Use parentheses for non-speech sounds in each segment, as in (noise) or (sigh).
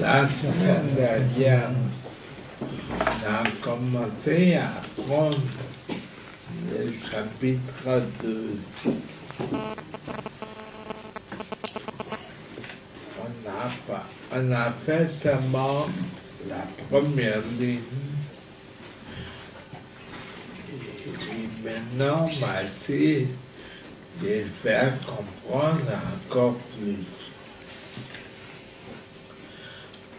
La semaine dernière, on a commencé à prendre le chapitre 12. On a, on a fait seulement la première ligne. Et Mathieu, de faire comprendre encore plus.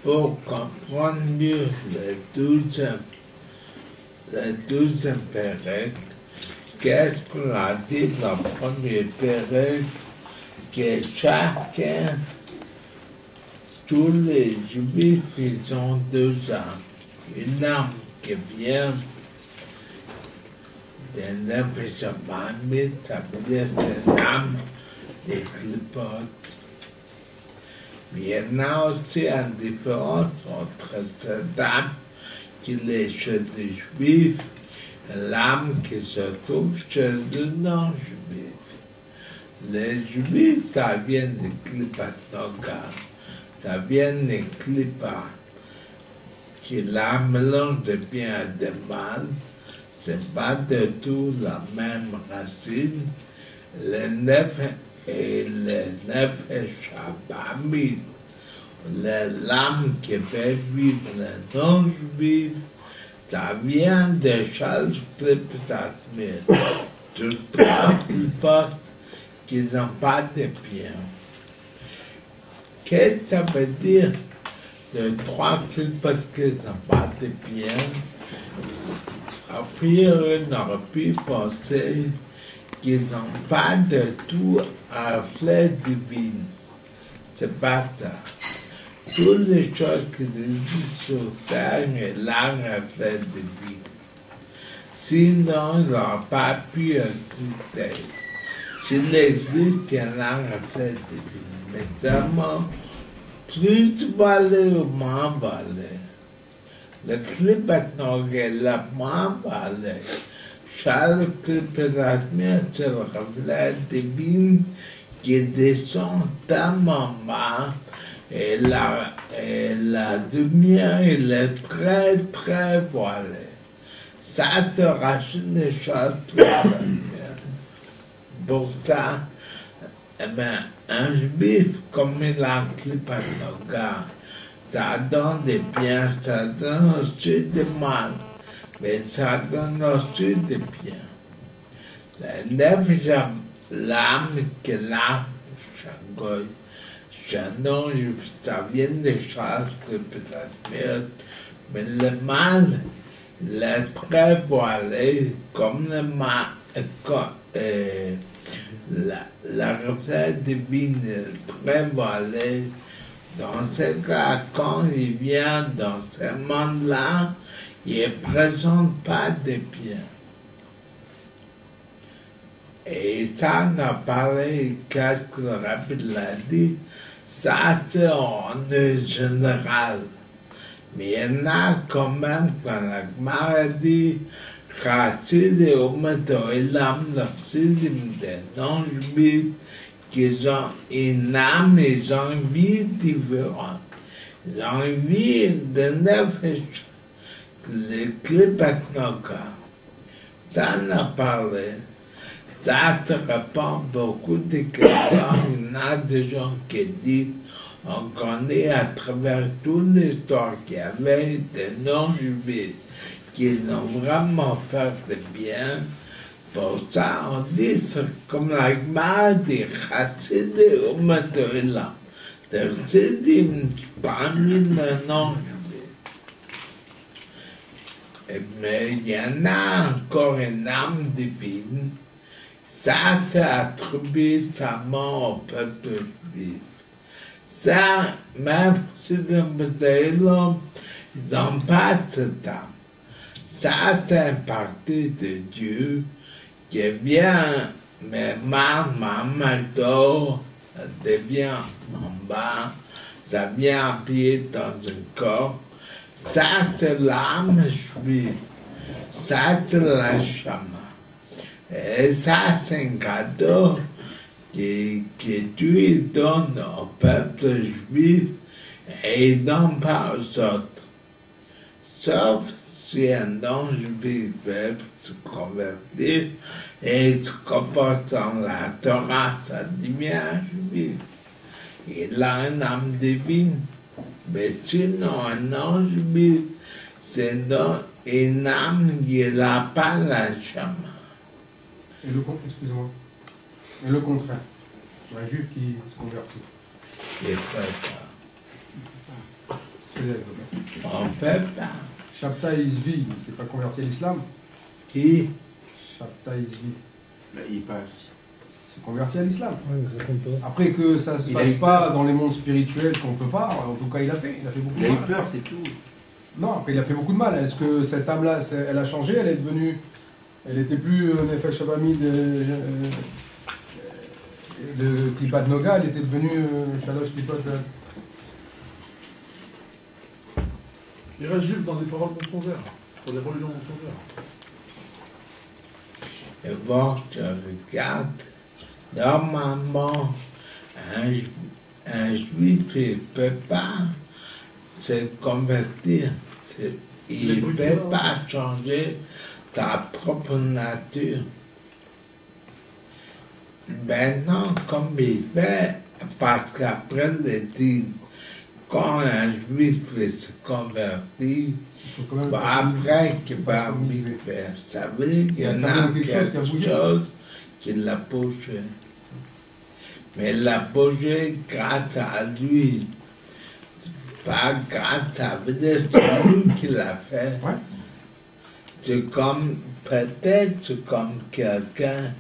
Pour comprendre mieux le douzième, le douzième période, qu'est-ce qu'on a dit dans la première période, que chacun, tous les juifs, ils ont deux âmes. Une âme qui vient dire c'est l'âme des clipotes. Mais il y en a aussi une différence entre cette âme qui est chez les juifs et l'âme qui se trouve chez les non-juifs. Les juifs, ça vient des clipas noga, ça vient des clipas qui la mélange de bien et de mal, c'est pas du tout la même racine. Le nef et le nef shabamit, l'âme qui fait vivre le non-juif, ça vient de Charles Clipsatmir. De trois clipotes qui n'ont pas de bien. Qu'est-ce que ça veut dire? De trois clipotes qui n'ont pas de bien? A priori, on aurait pu penser qu'ils n'ont pas de tout un reflet divin. C'est pas ça. Toutes les choses qui existent sur Terre sont là un reflet divin. Sinon, ils n'auraient pas pu exister. Il y en a un reflet divin. Mais tellement, plus tu vas aller moins va aller. Le clip est la moins va aller. Chaque clip est c'est le reflet divin qui descend tellement bas et la, et la elle est très très voilée. Ça te rachète les choses. (coughs) Pour ça, eh ben, un juif comme il a un clip à Noga, ça donne des biens, ça donne aussi des mal, mais ça donne aussi des biens. La nefesh l'âme que l'âme. J'annonce, ça vient des choses que peut-être mais le mal, il est voilé, comme le mal, comme, euh, la, la divine est très voilé. Dans ce cas, quand il vient dans ce monde-là, il ne présente pas de bien. Et ça, on a parlé, qu'est-ce que le rapide l'a dit, ça c'est en général. Mais il y en a quand même, quand la maladie, Chassid et Ometo Elam, le chassidim des non-juifs, qui ont une âme, ils ont une vie différente. Ils ont une vie de nefesh, le Klipatnoka. Ça en a parlé. Ça te répond beaucoup de questions. Il y en a des gens qui disent on connaît à travers toute l'histoire qu'il y avait des non-juifs qui ont vraiment fait de bien. Ça, on dit c'est comme la Gemara dit Chassidé ou Matoïla. Des chassidim parmi les non-juifs. Mais il y en a encore une âme divine. Ça, c'est attribué seulement au peuple juif. Ça, même si le Matoïla, ils n'ont pas cette âme. Ça, c'est une partie de Dieu qui vient, mais ma maman devient en bas, ça vient appuyer dans un corps. Ça, c'est l'âme juive. Ça, c'est la. Et ça, c'est un cadeau que, que Dieu donne au peuple juif et donne pas aux autres. Sauf si un non-juif veut se convertir et se comporte dans la Torah, ça devient un juif. Il a une âme divine. Mais sinon, un non-juif, c'est non- une âme qui n'a pas la chama. Et le, excusez-moi. Et le contraire. Un juif qui se convertit. Il fait pas. C'est On fait pas. Shabtai Izvi, il s'est pas converti à l'islam. Qui Shabtai Izvi Là, il passe. s'est converti à l'islam. Ouais, mais ça compte pas. Après que ça se Il a fasse eu pas dans les mondes spirituels qu'on peut pas, en tout cas il a fait, il a fait beaucoup Il de a eu mal. peur, c'est tout. Non, après il a fait beaucoup de mal. Est-ce que cette âme-là, c'est- elle a changé? Elle est devenue. Elle était plus euh, Nefesh Abami de. euh, de Klipat Noga, elle était devenue euh, Shalosh Klipat. euh, Il reste juif dans des paroles mensongères, pour des religions mensongères. Et voir, je regarde. Normalement, un, un juif ne peut pas se convertir. Il Les ne peut pas changer sa propre nature. Maintenant, comme il fait, parce qu'après le dit, quand un juif veut se même bah, pas après, qu'il pas va faire. Ça veut dire qu'il y en a quelque chose qui l'a bougé. Mais l'a bougé grâce à lui. Pas grâce à c'est lui qui l'a fait. C'est comme, peut-être c'est comme quelqu'un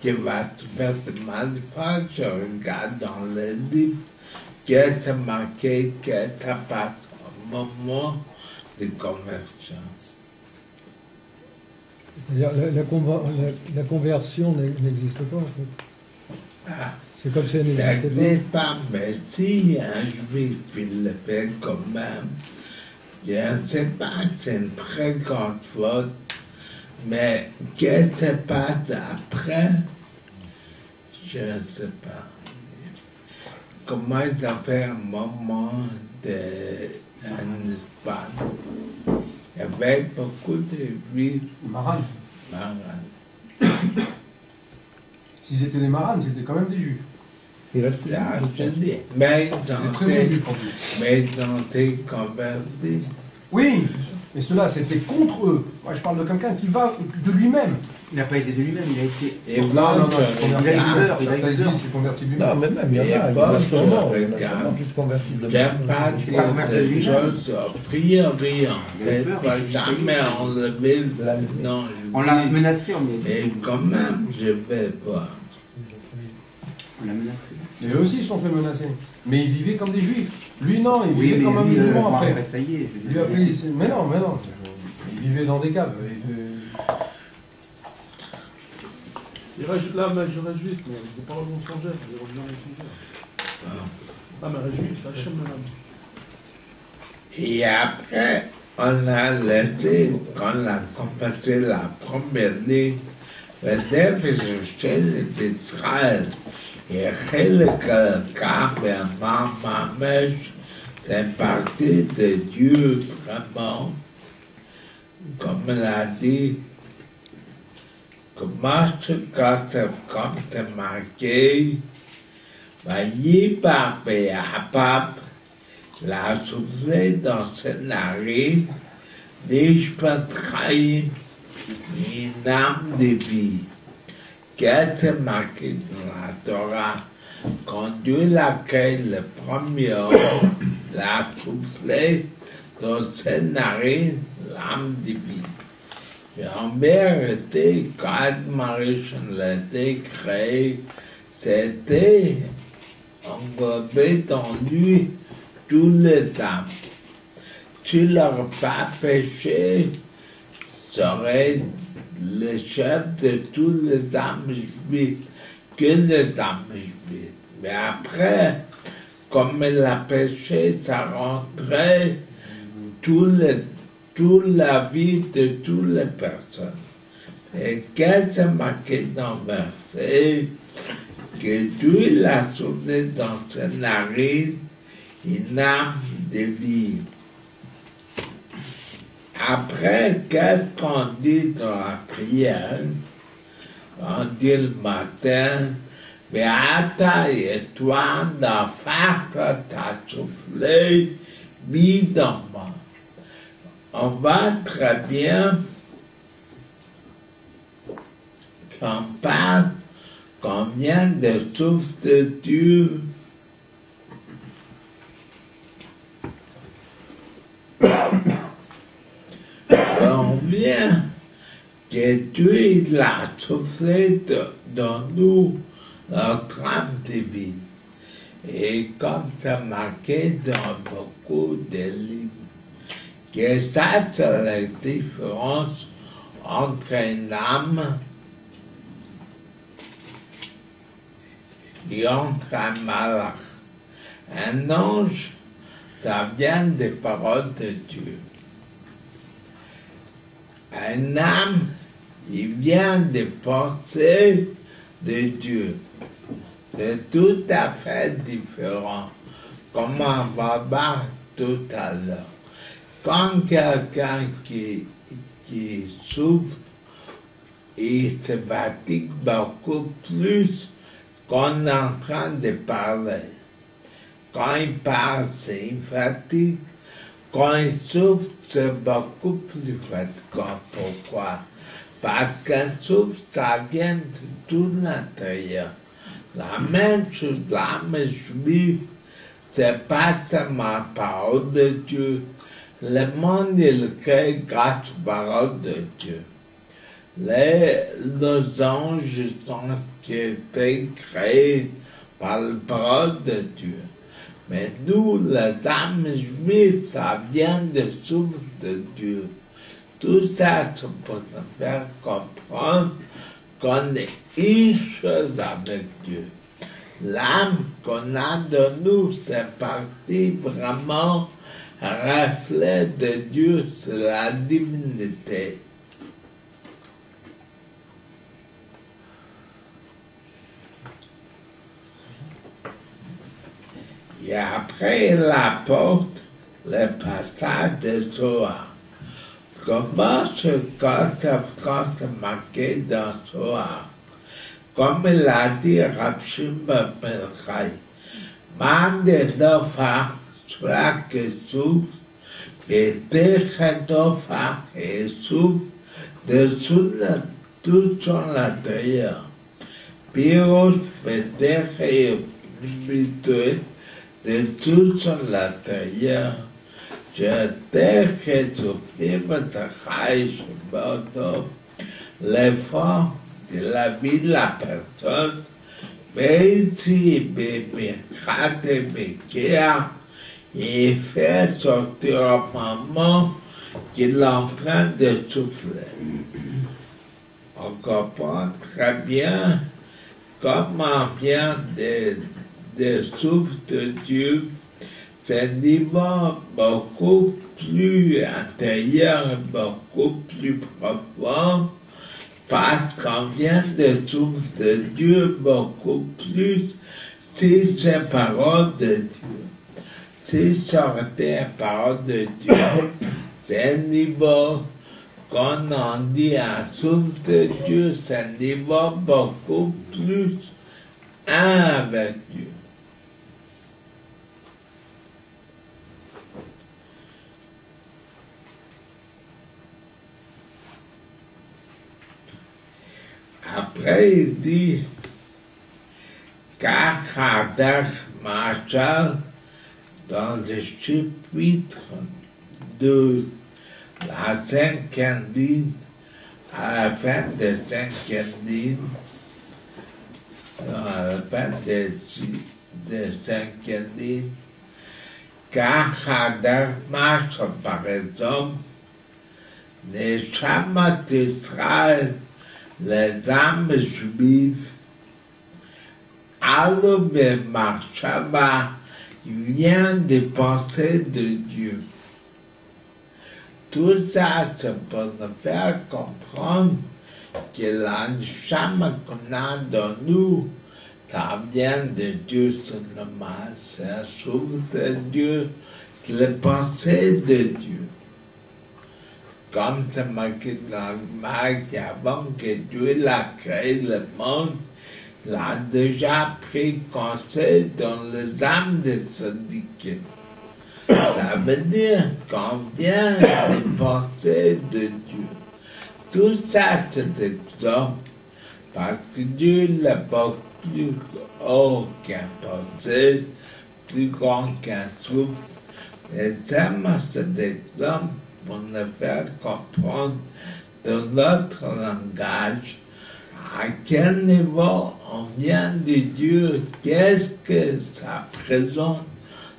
qui va se faire de mal fois, je regarde dans le livre, que c'est marqué que ça passe au moment de conversion. C'est-à-dire la, la, conversion n'e- n'existe pas en fait. Ah, C'est comme si elle n'existait n'existe pas, mais si un juif il le fait quand même, je ne sais pas, c'est une très grande faute, mais qu'est-ce qui se passe après, je ne sais pas. Comment ils ont fait un moment de, en Espagne. Il y avait beaucoup de juifs Maran. marins. (coughs) S'ils étaient des Maran, c'était quand même des juifs. Là, je dis, mais C'était en plus. mais ils ont été convertis. Oui, mais cela c'était contre eux. Moi je parle de quelqu'un qui va de lui-même. Il n'a pas été de lui-même, il a été. Et non, non, non, il Il a converti. eu peur, il a peur. s'est converti Non, lui-même. mais même, il y en a, il pas sûrement, il y en a qui se convertissent de pas C'est pas des choses Il a eu ne peur, peut il a eu jamais non, On l'a menacé, on est. Et quand même, je vais voir. On l'a menacé. Et eux aussi ils se sont fait menacer. Mais ils vivaient comme des juifs. Lui non, il vivait comme un euh, musulman après. ça y est. il mais non, mais non. Il vivait dans des caves. Il réjou... Là, mais je réjouis, mais je ne pas le mensongère, je reviens au mensongère. Ah, mais réjouis, c'est Hachem, madame. Et après, on a laissé, quand on a commencé la première ligne, le déficit était Israël. Et quelques cas, ma mamèche, c'est parti de Dieu vraiment, comme l'a dit que Masterclass quand marqué manié par Béapap, la soufflée d'un scénario n'exploiterait une âme de vie. Qu'est-ce marqué dans la Torah quand Dieu l'accueille le premier homme, l'a soufflé dans ses narines l'âme divine en vérité, quand Marie-Jeanne l'a été créé, c'était englobé dans lui tous les âmes. Tu leur pas péché, serait le chef de tous les âmes juives, que les âmes juives. Mais après, comme il a péché, ça rentrait tout le, toute la vie de toutes les personnes. Et qu'est-ce marqué dans le verset que Dieu l'a sonné dans ses narines une âme de vie. Après, qu'est-ce qu'on dit dans la prière? On dit le matin, et toi, la fête t'a soufflé, mis dans moi. On va très bien. Qu'on parle combien de souffles de Dieu? Combien que Dieu l'a soufflé de- dans nous notre âme divine. Et comme c'est marqué dans beaucoup de livres, c'est la différence entre une âme et entre un malach. Un ange, ça vient des paroles de Dieu. Un âme, il vient des pensées de Dieu. C'est tout à fait différent, comme on va voir tout à l'heure? Quand quelqu'un qui, qui souffre, il se fatigue beaucoup plus qu'on est en train de parler. Quand il parle, c'est une fatigue. Quand il souffre, c'est beaucoup plus fatigant. Pourquoi? Parce qu'un souffle, ça vient de tout l'intérieur. La même chose, l'âme juive, c'est pas seulement la parole de Dieu. Le monde, il crée grâce aux paroles de Dieu. Les, anges sont été créés par la parole de Dieu. Mais nous, les âmes juives, ça vient du souffle de Dieu. Tout ça, c'est pour nous faire comprendre qu'on est une chose avec Dieu. L'âme qu'on a de nous, c'est parti vraiment reflet de Dieu, c'est la divinité. Et après la porte, le passage de Zohar. Comment ce code France marqué dans Zohar? Comme il a dit Rapshim Belchai, man de l'offre, sprach Jesus, Betech hat auf Jesus, der Sünder tut schon la Dreher. Pirus Betech hat mit dir, der tut schon la Dreher. Betech hat auf dem Tachais und Bauto, lefor, die la Villa Person, Beitzi, Bebe, Hatte, Bekea, il fait sortir un moment qu'il est en train de souffler. On comprend très bien comment vient de, de souffle de Dieu, c'est un niveau beaucoup plus intérieur, beaucoup plus profond, parce qu'on vient de souffle de Dieu beaucoup plus, si c'est parole de Dieu. Si sortait la parole de Dieu, (coughs) c'est niveau qu'on en dit un souffle de Dieu, c'est un niveau beaucoup plus avec Dieu. Après, il dit, car Hadar Marshall, dans le chapitre de la cinquième ligne, à la fin de ligne, non, à la fin de, de cinquième ligne, car Hadar Marshall, par exemple, les chamas d'Israël, les âmes juives, alors le marchaba vient des pensées de Dieu. Tout ça, c'est pour nous faire comprendre que la chambre qu'on a dans nous, ça vient de Dieu seulement, c'est un souffle de Dieu, c'est les pensées de Dieu. Comme c'est marqué dans le Marc, avant que Dieu l'a créé le monde, il a déjà pris conseil dans les âmes des sadiques. Ça veut dire qu'on vient des pensées de Dieu. Tout ça, c'est exemple, parce que Dieu n'a pas plus haut qu'un pensée, plus grand qu'un souffle. Et ça, c'est l'exemple pour nous faire comprendre dans notre langage à quel niveau on vient de Dieu, qu'est-ce que ça présente,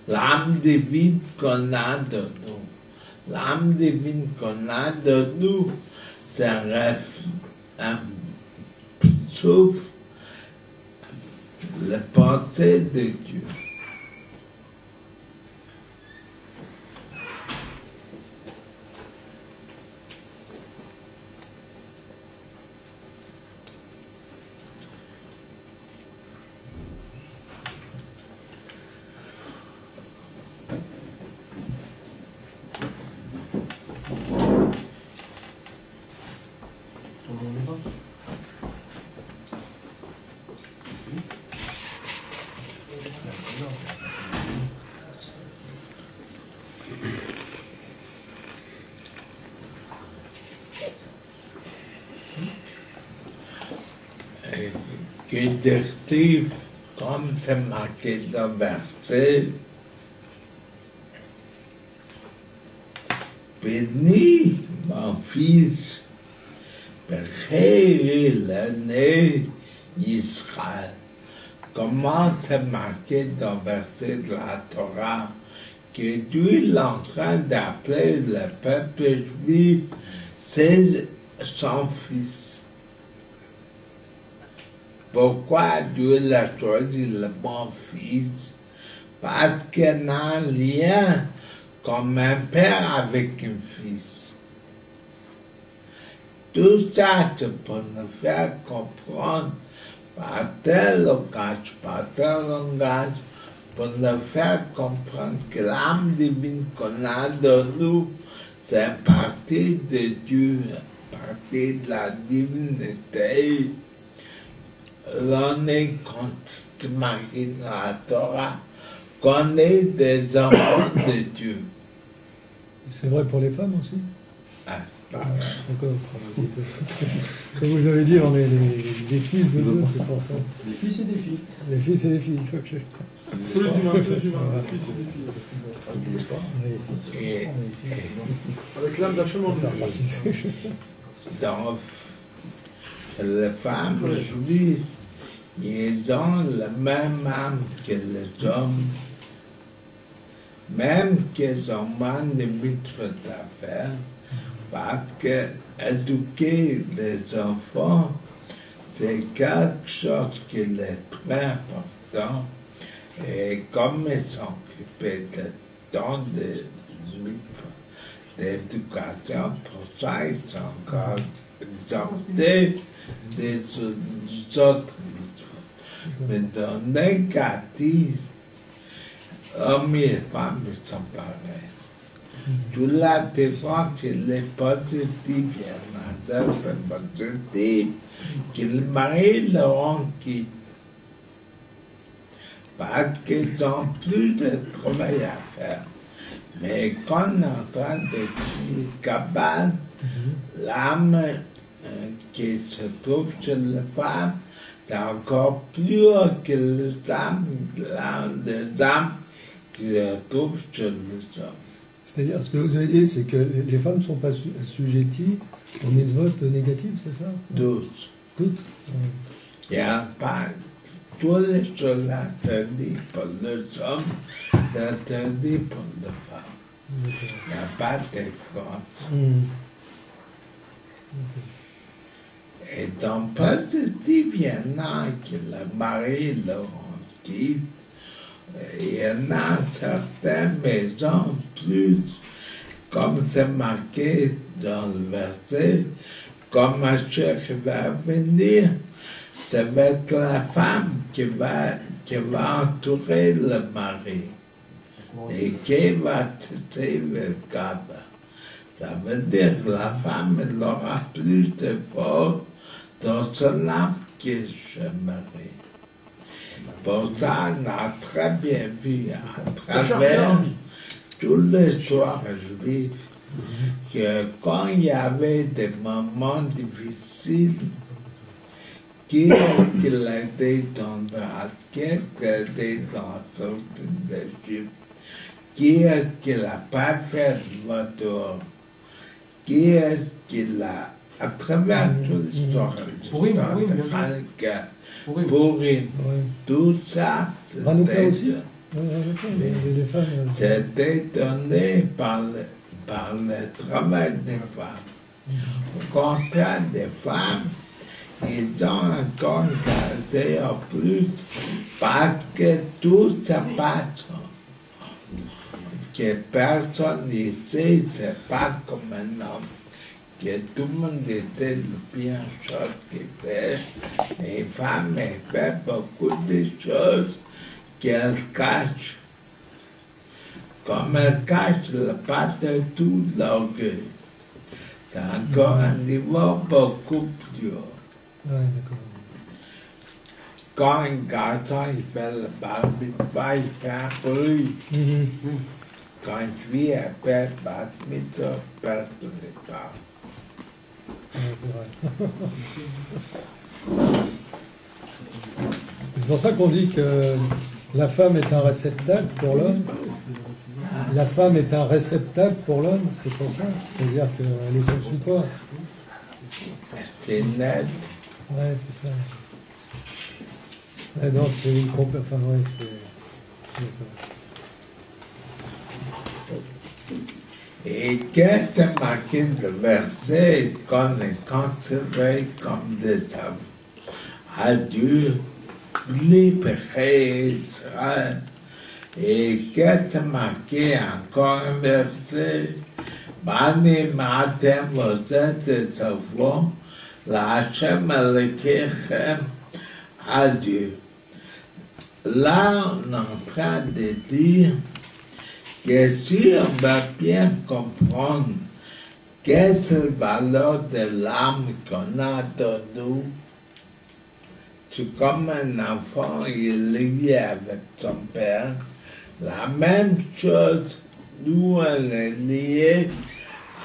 l'âme divine qu'on a de nous. L'âme divine qu'on a de nous, c'est un rêve, un souffle, la pensée de Dieu. Et dire comme c'est marqué dans le verset, béni mon fils, berger l'année Israël. Comment c'est marqué dans le verset de la Torah que Dieu est en train d'appeler le peuple juif c'est son fils. Pourquoi Dieu l'a choisi le bon fils? Parce qu'il a un lien comme un père avec un fils. Tout ça, c'est pour nous faire comprendre par tel langage, par tel langage, pour nous faire comprendre que l'âme divine qu'on a de nous, c'est partie de Dieu, partie de la divinité. On est quand marqué dans la Torah qu'on est des enfants de Dieu. C'est vrai pour les femmes aussi Ah, Encore. Comme vous avez dit, on est les, les fils de Dieu, c'est pour ça. Des fils et des filles. Les fils et les filles. ok. Tous les humains, tous les humains, les fils et les filles. Avec l'âme d'Hachem en dans les femmes juives, ils ont la même âme que les hommes, même qu'ils ont moins de mitzvot à faire, parce que éduquer les enfants, c'est quelque chose qui est très important. Et comme ils occupés de tant de mitzvot, d'éducation, pour ça, ils sont encore exemptés des autres mitzvot. Mais dans le négatif, hommes et femmes sont pareils. Toute la différence, il est positif, il y en a certains positifs, que le mari le rend quitte. Parce qu'ils ont plus de travail à faire. Mais quand on est en train d'écrire Kabbalah, l'âme euh, qui se trouve chez les femmes, c'est encore plus haut que les âmes, des âmes qui se trouvent chez les hommes. C'est-à-dire, ce que vous avez dit, c'est que les les femmes ne sont pas su- assujetties aux mitzvot négatifs, c'est ça? Tous. Toutes? Il n'y a pas tous les choses interdites pour les hommes, c'est interdit pour les femmes. Il n'y a pas de différence. Hmm. Et dans positif, il y en a qui le mari le rend quitte. Il y en a certaines maisons plus, comme c'est marqué dans le verset, comme Mashiach va venir, ça va être la femme qui va, qui va entourer le mari et qui va tisser le câble. Ça veut dire que la femme elle aura plus de force dans âme que je mari. Pour ça, on a très bien vu à travers tous les soirs juifs que quand il y avait des moments difficiles, qui est-ce qui l'aidait dans la qui est-ce qui l'aidait dans la sortie d'Égypte, qui est-ce qui l'a pas fait retour, qui est-ce qui l'a, à travers toute l'histoire, Pourim, bien sûr. Hanouka, Pourri. Purim, Ouais. tout ça, c'était- femmes. euh, donné par le, par le travail des femmes. Au contraire des femmes, ils ont encore gardé en plus parce que tout se passe. Que personne ici, c'est pas comme un homme. Que tout le bien chose qu'il fait. Et une femme, elle fait beaucoup de choses qu'elle cache. Comme elle cache le pas de tout l'orgueil. C'est encore un niveau beaucoup plus haut. Ouais. Quand un garçon il fait le bar mitzvah, il fait un bruit. Mhm. Quand une fille elle fait le bar mitzvah, personne ne parle. C'est pour ça qu'on dit que la femme est un réceptacle pour l'homme. La femme est un réceptacle pour l'homme, c'est pour ça. C'est-à-dire qu'elle est son support. C'est net. Ouais, c'est ça. Ouais, donc c'est une. Enfin, ouais, c'est. Et qu'est-ce que marqué le verset qu'on est considéré comme des à Dieu, libérer Israël. Et qu'est-ce que marqué encore un verset? Bani matem vous êtes des enfants, la Hachem Alekechem à Dieu. Là, on est en train de dire que si on va bien comprendre qu'est-ce la valeur de l'âme qu'on a dans nous, c'est comme un enfant il est lié avec son père. La même chose, nous, on est lié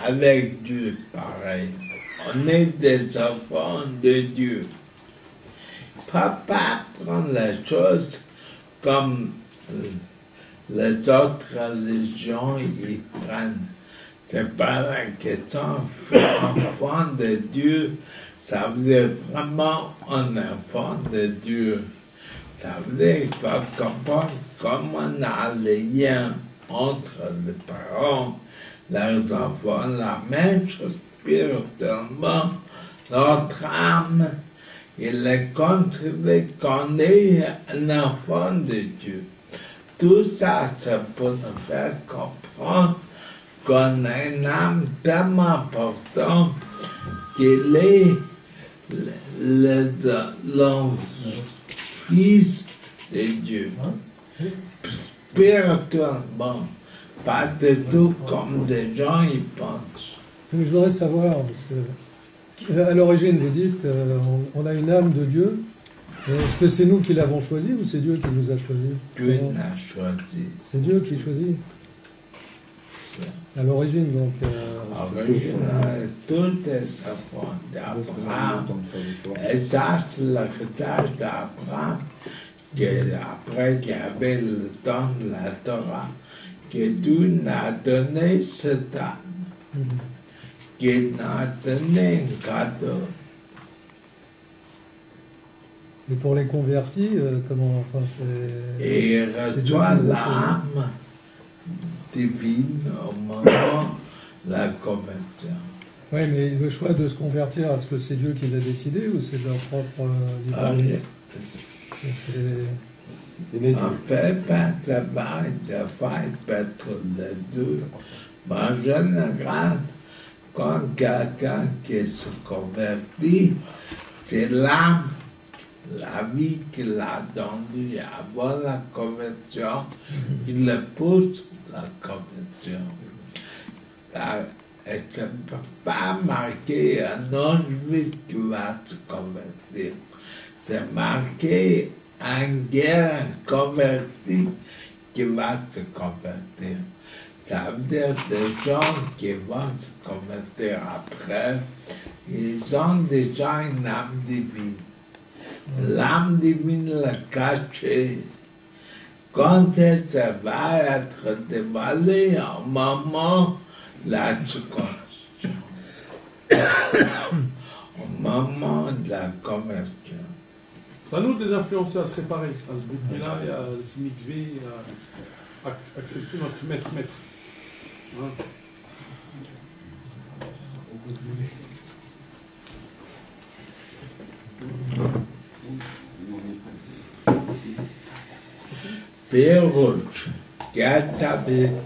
avec Dieu, pareil. On est des enfants de Dieu. Papa prend les choses comme les autres religions y prennent. C'est pas la question. Enfant de Dieu, ça veut dire vraiment un enfant de Dieu. Ça veut dire faut comprendre comment on a les liens entre les parents, leurs enfants, la même chose spirituellement, notre âme, il est contribué qu'on est un enfant de Dieu. Tout ça, c'est pour nous faire comprendre qu'on a une âme tellement importante qu'il est le, fils de Dieu. Spirituellement, pas du tout comme des gens y pensent. Je voudrais savoir, parce que à l'origine, vous dites qu'on on a une âme de Dieu. Et Est-ce que c'est nous qui l'avons choisi ou c'est Dieu qui nous a choisi Dieu n'a choisi. C'est Dieu qui choisit. À l'origine, donc. euh, Original, toutes les enfants d'Abraham. Et ça, c'est l'héritage d'Abraham, que après qu'il y avait le temps de la Torah, que Dieu n'a donné cet âme, mhm. qu'il n'a donné un cadeau. Et pour les convertis, euh, comment. Enfin, c'est. Et a l'âme divine au moment de la conversion. Oui, mais le choix de se convertir, est-ce que c'est Dieu qui l'a décidé ou c'est leur propre euh, libre Ah, On peut pas travailler de faire peut-être les deux. Mais en général, quand quelqu'un qui se convertit, c'est l'âme, la vie qu'il a donnée avant la conversion, il le pousse la conversion. Et ça ne pas marquer un ange qui va se convertir. C'est marqué un guerre converti qui va se convertir. Ça veut dire des gens qui vont se convertir après, ils ont déjà une âme divine. L'âme divine l'a cachée. Quand elle va être dévoilée, au moment de la conversion, au moment de la conversion. C'est à nous de les influencer à se réparer, à se boucler là et à se migrer, à ac- accepter notre maître maître. Hein? Pérouche, Gatabe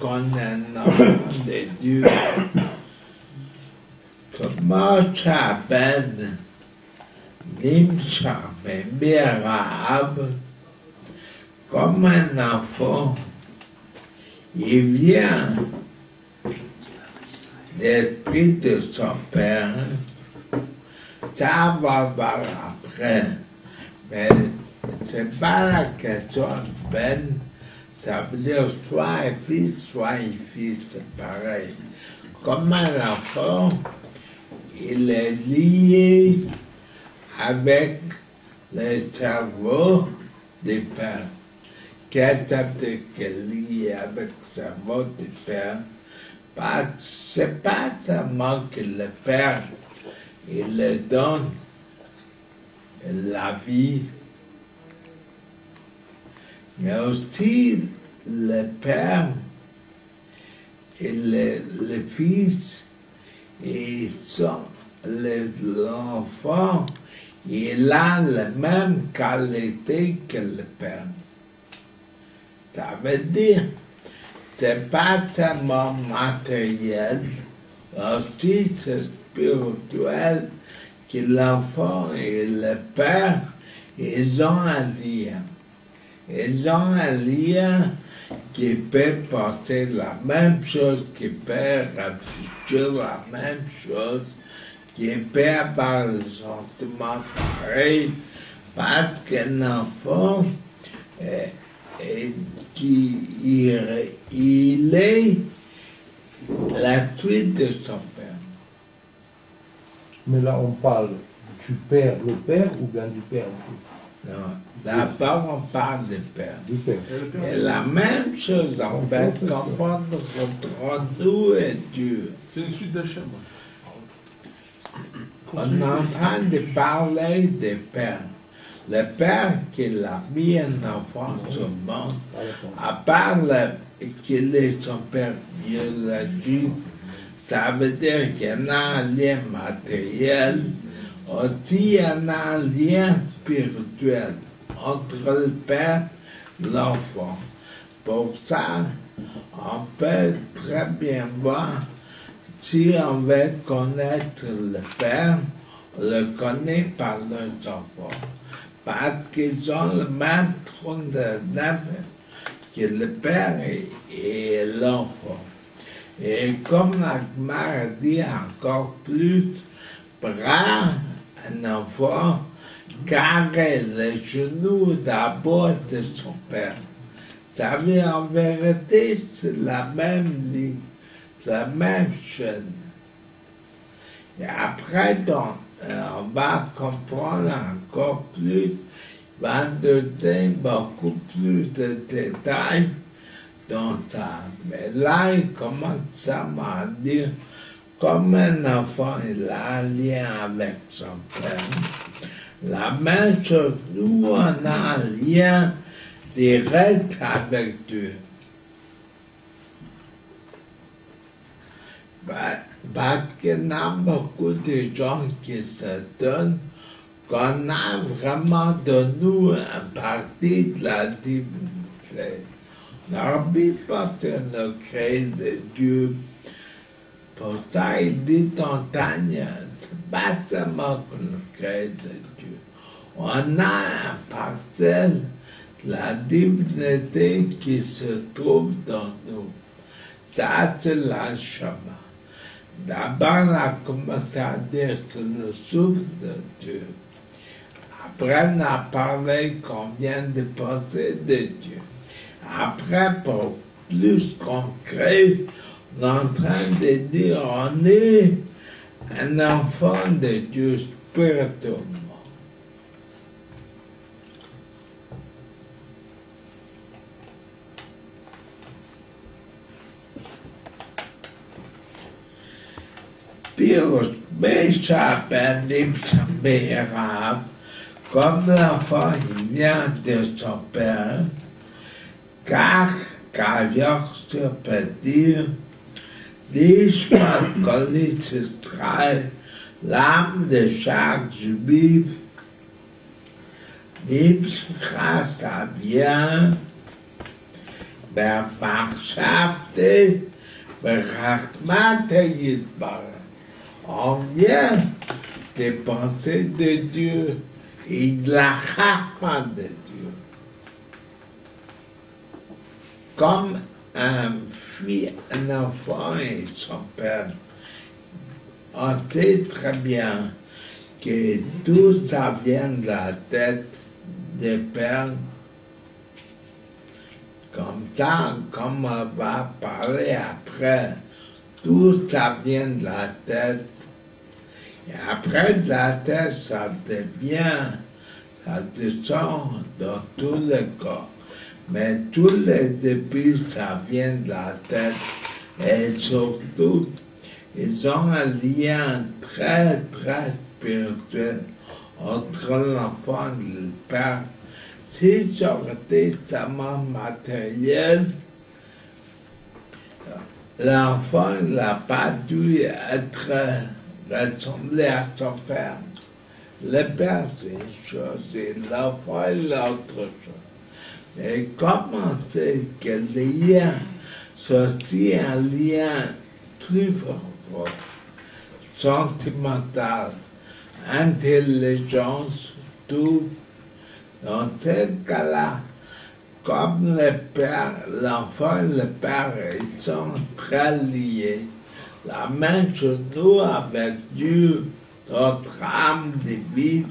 Konanam de Dieu. Comment s'appelle Nimcha Merav comme un enfant, il vient l'esprit de son père. Ça va voir après. Mais c'est pas la question Ben. Ça veut dire soit un fils, soit un fils, c'est pareil. Comme un enfant, il est lié avec le cerveau des pères. Qu'est-ce que ça veut dire qu'il est lié avec le cerveau des pères? Pas, c'est pas seulement que le père, il le donne la vie, mais aussi le père et le, fils. Et l'enfant, il a la même qualité que le père. Ça veut dire, c'est pas seulement matériel, aussi c'est spirituel que l'enfant et le père, ils ont un lien. Ils ont un lien qui peut penser la même chose, qui peut réfléchir la même chose, qui peut avoir des sentiments pareils, parce qu'un enfant, euh, euh, qui, il, est la suite de son. Mais là, on parle du père, le père, ou bien du père Non, d'abord on parle du père. Du père. Et la même chose en fait comprendre entre nous et Dieu. C'est une suite d'Hachem. On est en train de parler des pères. Le père qui a mis un enfant sur le monde, d'accord. à part qu'il est son père biologique, ça veut dire qu'il y a un lien matériel, aussi il y a un lien spirituel entre le père et l'enfant. Pour ça, on peut très bien voir si on veut connaître le père, on le connaît par les enfants. Parce qu'ils ont le même tronc de neuf que le père et l'enfant. Et comme la mère dit encore plus, prend un enfant, carré les genoux d'abord de son père. Ça veut en vérité, c'est la même ligne, la même chaîne. Et après, donc, on va comprendre encore plus, va donner beaucoup plus de détails Mais là, il commence à m'en dire, comme un enfant, il a un lien avec son père. La même chose, nous, on a un lien direct avec Dieu. Parce qu'il y a beaucoup de gens qui se donnent qu'on a vraiment de nous un parti de la divinité. N'oublie pas le créé de Dieu, Pour dit en Tanya, pas seulement qu'on crée de Dieu. On a un parcelle de la divinité qui se trouve dans nous. Ça, c'est la chemin. D'abord, on a commencé à dire sur le souffle de Dieu. Après, on a parlé qu'on vient de penser de Dieu. Après, pour plus concret, on est en train de dire on est un enfant de Dieu spirituellement. Puis, Bécha Bendim Chambérav, comme l'enfant il vient de son père, כך gavach פדיר, dir dies mal goldnitz stral lahme scharg jubiv dips grasavian der pachhafte verhart materielbar oh je der passe de dieu idlakha pad Comme un un enfant et son père. On sait très bien que tout ça vient de la tête des pères. Comme ça, comme on va parler après, tout ça vient de la tête. Et après de la tête, ça devient, ça descend dans tout le corps. Mais tous les débuts, ça vient de la tête. Et surtout, ils ont un lien très, très spirituel entre l'enfant et le père. Si j'aurais été seulement matériel, l'enfant n'a pas dû être ressemblé à son père. Le père, c'est une chose, et l'enfant, l'autre chose. Et comment c'est que c'est aussi un lien très fort, sentimental, intelligence, tout. Dans ce cas-là, comme le père, l'enfant et le père, ils sont très liés. La même chose nous avec Dieu, notre âme divine,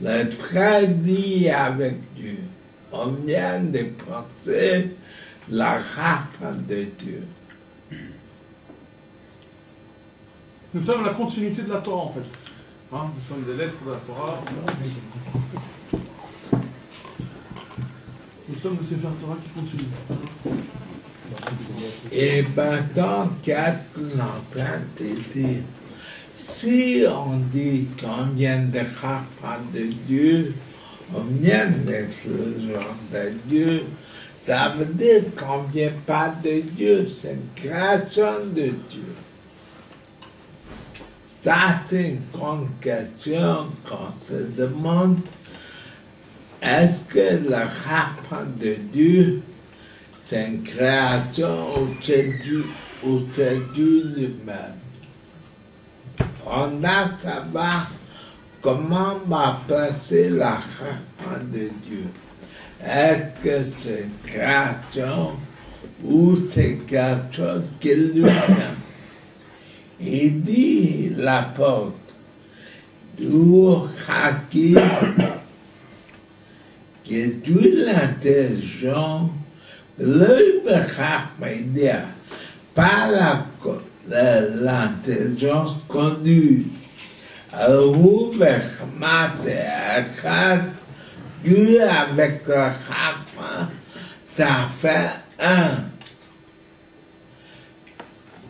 le très lié avec Dieu. On vient de penser la race de Dieu. Nous sommes la continuité de la Torah en fait. Hein, nous sommes des lettres de la Torah. Nous sommes le Sefer Torah qui continue. Et maintenant, qu'est-ce qu'on est en train de dire Si on dit qu'on vient de Chapa de Dieu, on vient d'être le genre de Dieu, ça veut dire qu'on ne vient pas de Dieu, c'est une création de Dieu. Ça, c'est une grande question qu'on se demande. Est-ce que le Chapa de Dieu, c'est une création ou c'est Dieu, ou Dieu lui-même? On a savoir comment va placer la raison de Dieu? Est-ce que c'est création ou c'est quelque chose qui lui-même? Il dit la porte du Hakim que toute l'intelligence le par l'intelligence connue, Ruben Schmatter dû avec le Hammer, ça fait un.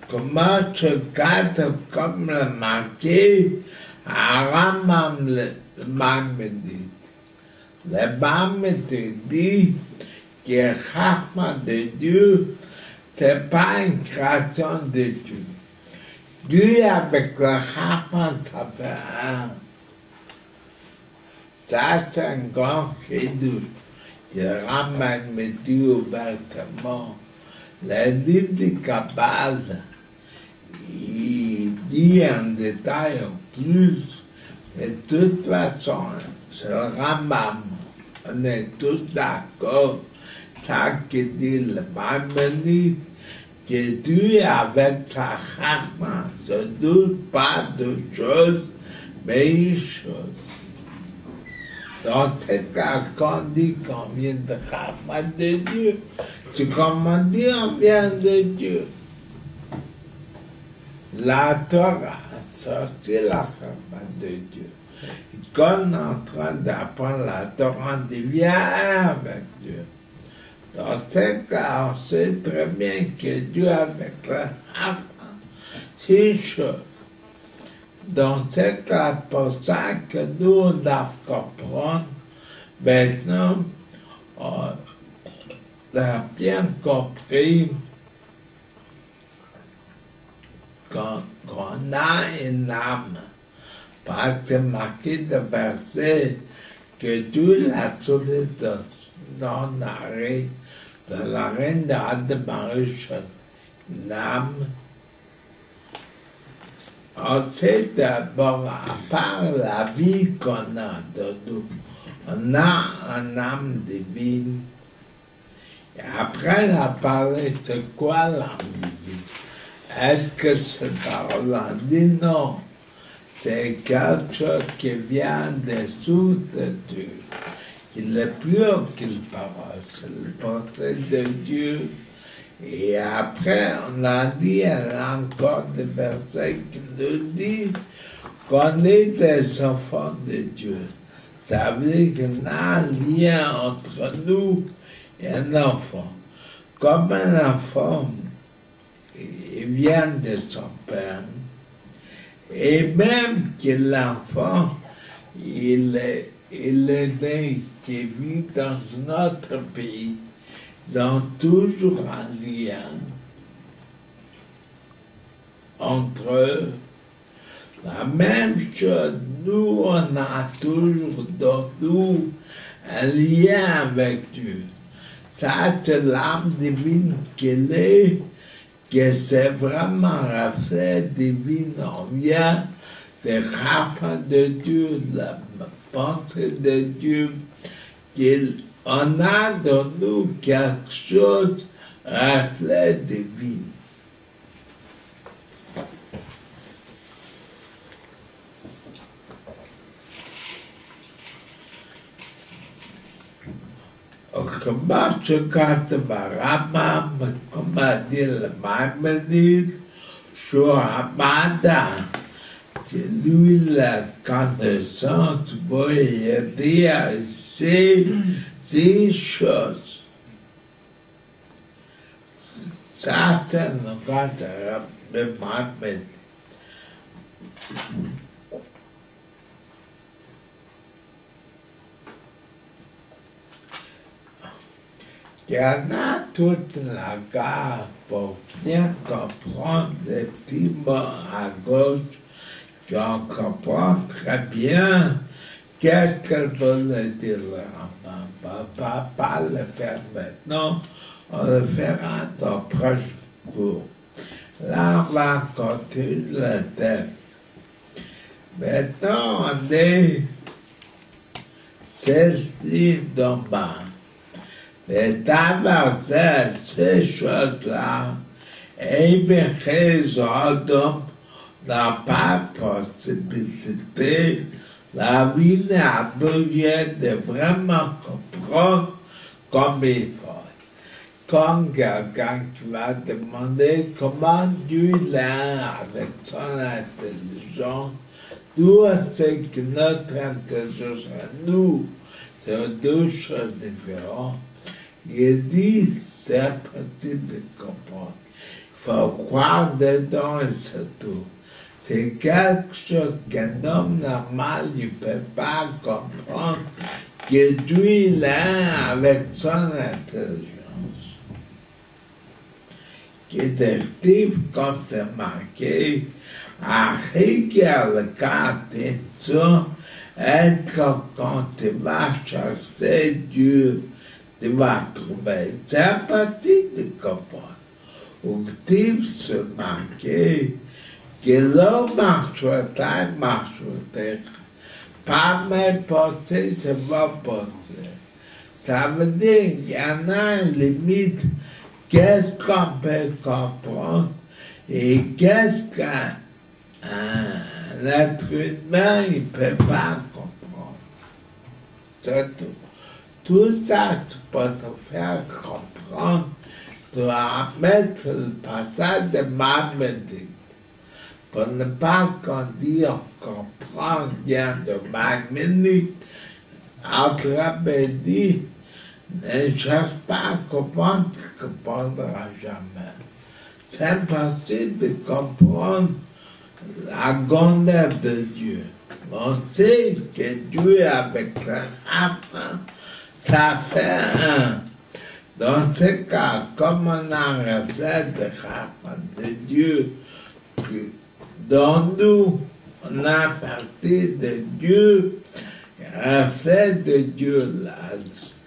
Comment se cadre comme le marqué à la Le Mamédite dit que le de Dieu, c'est pas une création de Dieu. Dieu avec le Chachma, ça fait un. Ça, c'est un grand chidouche. Le Raman me dit ouvertement, le livre du Kabbal, il dit en détail en plus, mais de toute façon, le Rambam. On est tous d'accord, ça que dit le Maïmonide, que Dieu avec sa chachma ne doute pas de choses, mais une chose. Dans ce cas, quand on dit qu'on vient de chachma de Dieu, c'est comme on dit on vient de Dieu. La Torah, c'est la chachma de Dieu. Quand on est en train d'apprendre la Torah, on devient avec Dieu. Dans ce cas, on sait très bien que Dieu avec la c'est une chose. Dans ce cas, pour ça que nous, on doit comprendre, maintenant, on a bien compris qu'on a une âme. Parce que c'est marqué de verset que Dieu l'a sauvé dans l'arrêt de la reine d'Adamarishan. Une âme on sait d'abord, à part la vie qu'on a de nous, on a une âme divine. Et après, on a parlé, c'est quoi l'âme divine? Est-ce que c'est par là? Dit non? C'est quelque chose qui vient dessous de Dieu. Il est plus haut qu'il parole. C'est le portrait de Dieu. Et après, on a dit, encore des versets qui nous disent qu'on est des enfants de Dieu. Ça veut dire qu'il y a un lien entre nous et un enfant. Comme un enfant, il vient de son père. Et même que l'enfant, il est, il est né, qui vit dans notre pays, ont toujours un lien entre eux. La même chose, nous, on a toujours dans nous un lien avec Dieu. Ça, c'est l'âme divine qu'elle est, que c'est vraiment un reflet divin. On vient des rapports de Dieu, la pensée de Dieu, qu'il on a dans nous quelque chose, reflet divin. Comment se casse Barama, comment dit le Maïmonide, sur Amada, que lui, la connaissance, va aider à ces, ces choses. Le cas de Maïmonide. Il y en a toute la gare pour bien comprendre les petits mots à gauche qu'on comprend très bien qu'est-ce qu'elle voulait dire le Rambam. Pas, pas, pas le faire maintenant, on le fera dans le prochain cours. Va continuer le texte. Maintenant, on est 16 livres d'en bas. Mais d'abord, ces choses-là, et bien les hommes n'ont pas possibilité, la vie n'a besoin de vraiment comprendre comme il faut. Comme quelqu'un va demander comment Dieu l'a avec son intelligence, tout ce que notre intelligence à nous, c'est deux choses différentes. Il dit, c'est impossible de comprendre. Il faut croire dedans et c'est tout. C'est quelque chose qu'un homme normal ne peut pas comprendre, que Dieu il avec son intelligence. Qui est actif comme c'est marqué, à cas ça, être quand tu vas chercher Dieu, tu vas trouver. C'est impossible de comprendre. Type se marquer que l'homme marche sur la terre, marche terre. Pas mal passé, ça va passer. Ça veut dire qu'il y en a une limite, qu'est-ce qu'on peut comprendre? Et qu'est-ce qu'un un être humain ne peut pas comprendre? C'est tout. Ça, tu peux te faire comprendre. Tu vas mettre le passage de Maïmonide. Pour ne pas qu'on dise qu'on comprend bien de Al-Rabi dit, ne cherche pas à comprendre, comprendras jamais. C'est impossible de comprendre la grandeur de Dieu. On sait que Dieu avec un enfant, ça fait un. Dans ce cas, comme on a un de de Dieu, dans nous, on a partie de Dieu, un reflet de Dieu, la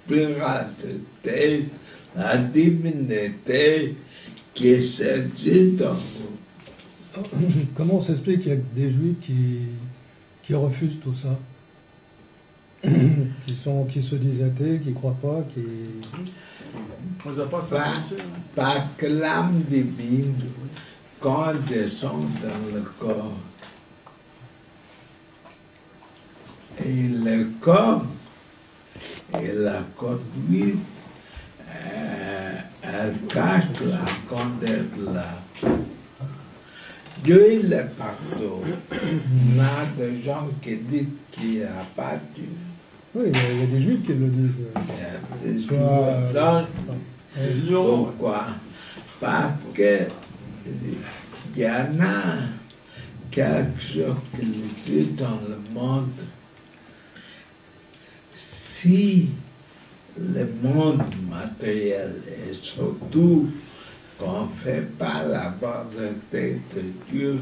spiritualité, la divinité qui s'agit dans nous. (laughs) Comment on s'explique qu'il y a des juifs qui, qui refusent tout ça? Qui, sont, qui se disent athées, qui ne croient pas, qui... On les a pas fait Pas, penser, hein. pas que l'âme divine, quand descend dans le corps, et le corps, et la conduite, euh, elle cache la conduite là. Dieu, il est partout. Il y a des gens qui disent qu'il n'y a pas Dieu. Oui, il y, y a des juifs qui le disent. Il y a des Ouais. L'union, Pourquoi? Parce que il y en a quelque chose qui est dans le monde. Si le monde matériel et surtout qu'on ne fait pas la volonté de Dieu,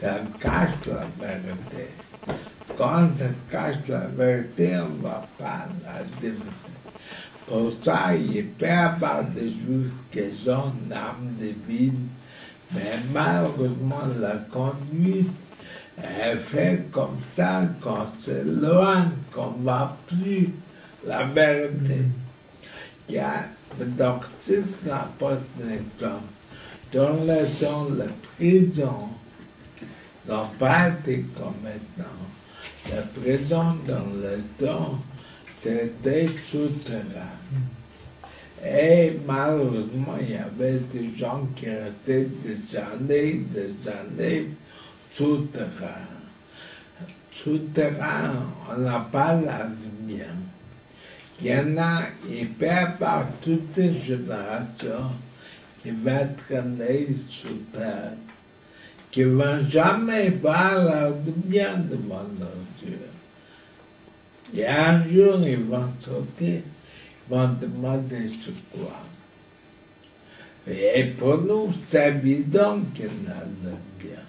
ça cache la vérité. Quand ça cache la vérité, on ne va pas la développer. Pour ça, il peut y avoir des juifs qui ont une âme divine, mais malheureusement, la conduite est faite comme ça qu'on s'éloigne, qu'on ne voit plus la vérité. Il y a le doctrine n'apporte un exemple. Dans le temps, la prison n'ont pas été comme maintenant. La prison dans le temps, c'était souterrain. Et malheureusement, il y avait des gens qui restaient des années, des années souterrain. Souterrain, on n'a pas la lumière. Il y en a, il peut y avoir toutes les générations qui vont traîner sous terre, qui ne vont jamais voir la lumière devant leur Dieu. Et un jour, ils vont sortir, secours. Et pour nous, c'est évident qu'il a de bien.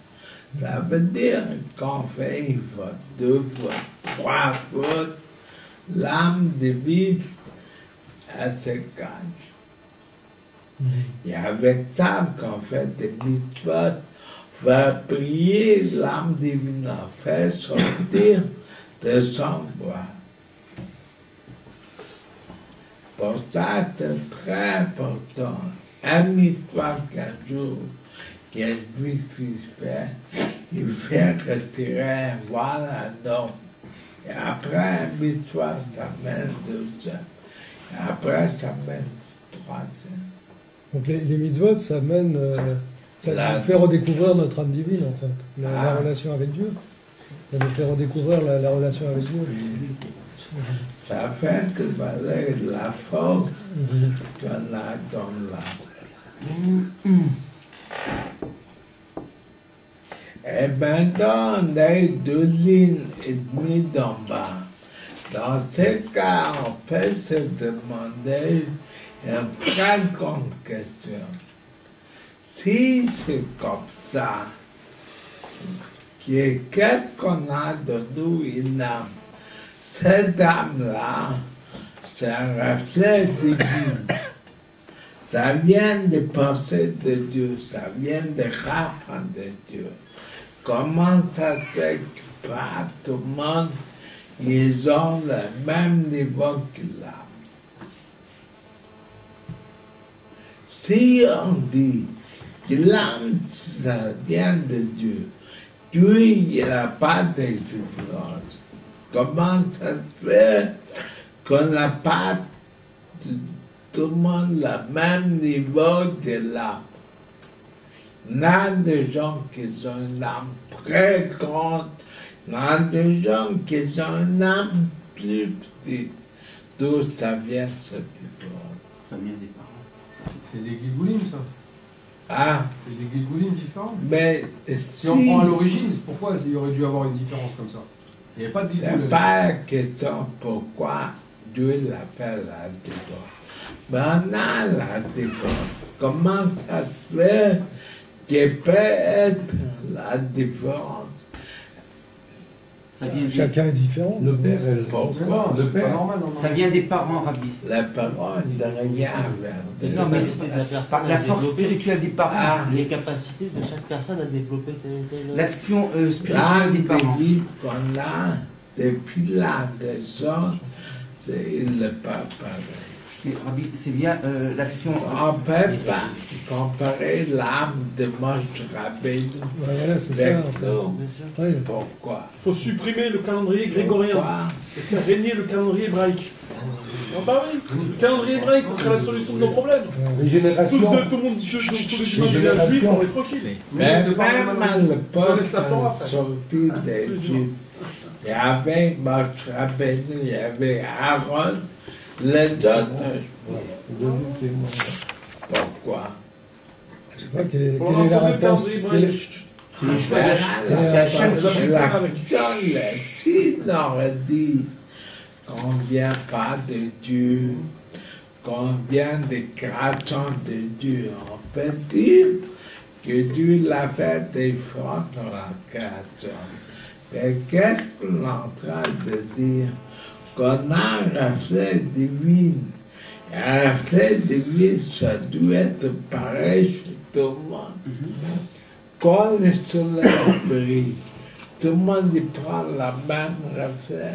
Ça veut dire qu'on fait une fois, deux fois, trois fois, l'âme divine, elle se cache. Et avec ça, qu'on fait des mitzvot, va prier l'âme divine, faire sortir de son bois. Pour ça, c'est très important. Un mitzvah qu'un jour, qu'un juif fait, il fait retirer un voile à homme. Et après, un mitzvah, ça mène deuxième. Et après, ça mène troisième. Donc les, les mitzvot, ça mène, euh, ça La- nous fait redécouvrir notre âme divine en fait, la, la Ah. relation avec Dieu. Ça nous fait redécouvrir la, la relation avec Dieu. Ça fait que valait la force qu'on a dans l'âme. Et maintenant, on a deux lignes et demie d'en bas. Dans ce cas, on peut se demander une grande question. Si c'est comme ça, que- qu'est-ce qu'on a de nous une âme Cette âme-là, c'est un reflet divin. Ça vient des pensées de Dieu, ça vient des rapports de Dieu. comment ça fait que pas tout le monde, ils ont le même niveau que l'âme. Si on dit que l'âme, ça vient de Dieu, Dieu, il n'a pas d'existence. Comment ça se fait qu'on n'a pas de- tout le monde le même niveau de l'âme? Il y a des gens qui ont une âme très grande, il y a des gens qui ont une âme plus petite. D'où ça vient cette différence? Ça vient des parents. C'est des guilgoulimes, ça. Ah, C'est des guilgoulimes différents. mais Si on prend à l'origine, pourquoi il aurait dû avoir une différence comme ça? Il n'y avait pas de pas question pourquoi Dieu l'a fait la on a la différence. Comment ça se fait qu'il peut être la différence? Ça vient des, Chacun est différent. Le père et le Le père. ça vient des parents, Rabbi. Les parents, ils à faire. Non, mais la Par la force spirituelle des parents, Ah. les capacités de chaque personne à développer telle ou telle. l'action euh, Là, spirituelle des parents. a depuis la naissance, c'est le Rabbi, c'est bien euh, l'action. On ne peut pas comparer l'âme de Moshe Rabbeinu Ouais, voilà, c'est ça. en fait. Pourquoi? Il faut supprimer le calendrier grégorien Pourquoi? et faire régner le calendrier hébraïque. Ah bah oui, le calendrier hébraïque, ce serait la solution de nos problèmes. Les Tous générations. ceux, tout le monde, tous tous les humains juifs, on est tranquille. Même mal- le peuple sorti d'Égypte, il y avait Moshe Rabbeinu, il y avait Aaron, les autres, pourquoi? Je sais pas quelle est, quelle est la réponse. question, là, s'il aurait dit qu'on ne vient pas de Dieu, qu'on vient des de Dieu, on peut dire que Dieu l'a fait différent dans la création. Mais qu'est-ce qu'on est en train de dire? Qu'on a un reflet divin. Et Un reflet divin, ça doit être pareil chez tout le monde. Quand le soleil brille, tout le monde y prend la même reflet.